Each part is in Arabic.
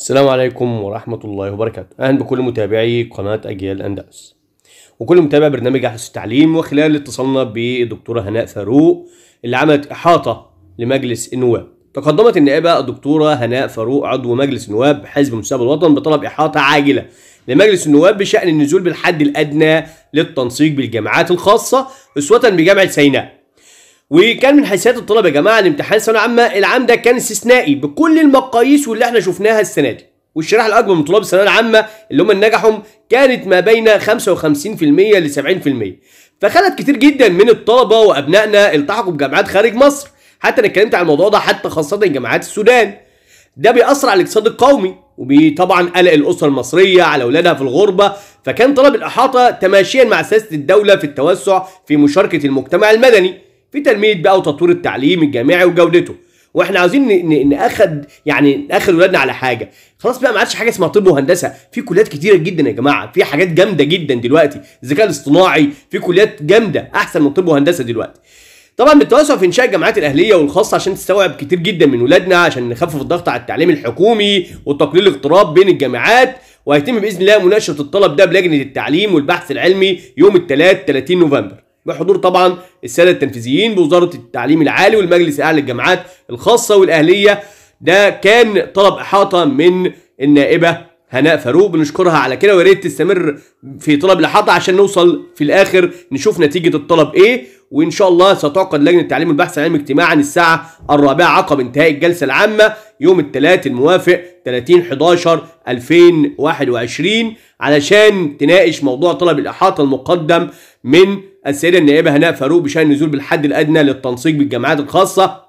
السلام عليكم ورحمة الله وبركاته. أهلا بكل متابعي قناة أجيال أندلس. وكل متابع برنامج أحدث التعليم وخلال اتصالنا بالدكتورة هناء فاروق اللي عملت إحاطة لمجلس النواب. تقدمت النائبة الدكتورة هناء فاروق عضو مجلس النواب حزب مستقبل الوطن بطلب إحاطة عاجلة لمجلس النواب بشأن النزول بالحد الأدنى للتنسيق بالجامعات الخاصة أسوة بجامعة سيناء. وكان من حيثيات الطلبه يا جماعة الامتحان الثانوية العامة العام ده كان استثنائي بكل المقاييس واللي إحنا شفناها السنة دي. والشريحة الأكبر من طلاب الثانوية العامة اللي هم نجحوا كانت ما بين 55% ل 70% فخلت كتير جدا من الطلبة وأبنائنا التحقوا بجامعات خارج مصر. حتى أنا اتكلمت عن الموضوع ده حتى خاصة جامعات السودان. ده بيأثر على الاقتصاد القومي وطبعا قلق الأسرة المصرية على أولادها في الغربة. فكان طلب الإحاطة تماشيا مع سياسة الدولة في التوسع في مشاركة المجتمع المدني. في تنمية بقى وتطوير التعليم الجامعي وجودته. وإحنا عاوزين نأخد يعني نأخد ولادنا على حاجة. خلاص بقى ما عادش حاجة اسمها طب وهندسة. في كليات كتيرة جدا يا جماعة. في حاجات جامدة جدا دلوقتي. الذكاء الاصطناعي في كليات جامدة أحسن من طب وهندسة دلوقتي. طبعا بالتوسع في إنشاء الجامعات الأهلية والخاصة عشان تستوعب كتير جدا من ولادنا عشان نخفف الضغط على التعليم الحكومي وتقليل الاغتراب بين الجامعات. وهيتم بإذن الله مناقشة الطلب ده بلجنة التعليم والبحث العلمي يوم الثلاث 30 نوفمبر. بحضور طبعا السادة التنفيذيين بوزارة التعليم العالي والمجلس الأعلى للجامعات الخاصة والأهلية. ده كان طلب إحاطة من النائبة هناء فاروق. بنشكرها على كده ويا ريت تستمر في طلب الإحاطة عشان نوصل في الآخر نشوف نتيجة الطلب إيه. وإن شاء الله ستعقد لجنة التعليم والبحث العلمي اجتماعا الساعة الرابعة عقب انتهاء الجلسة العامة يوم الثلاث الموافق 30 11 2021 علشان تناقش موضوع طلب الإحاطة المقدم من السيدة النائبة هناء فاروق بشأن النزول بالحد الأدنى للتنسيق بالجامعات الخاصة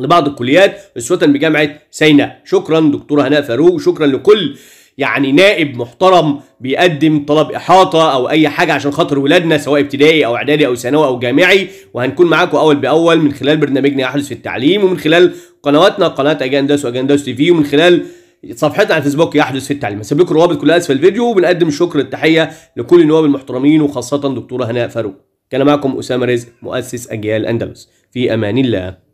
لبعض الكليات اسوه بجامعة سيناء شكرا دكتورة هناء فاروق وشكرا لكل يعني نائب محترم بيقدم طلب إحاطة أو أي حاجة عشان خاطر ولادنا سواء ابتدائي أو إعدادي أو ثانوي أو جامعي. وهنكون معاكم أول بأول من خلال برنامجنا يحدث في التعليم ومن خلال قنواتنا قناة أجندس وأجندس تي في ومن خلال صفحتنا على الفيسبوك يحدث في التعليم. هسيب لكم الروابط كلها اسفل الفيديو وبنقدم الشكر التحية لكل النواب المحترمين وخاصة دكتورة هناء فاروق. كان معكم أسامة رزق مؤسس أجيال أندلس. في أمان الله.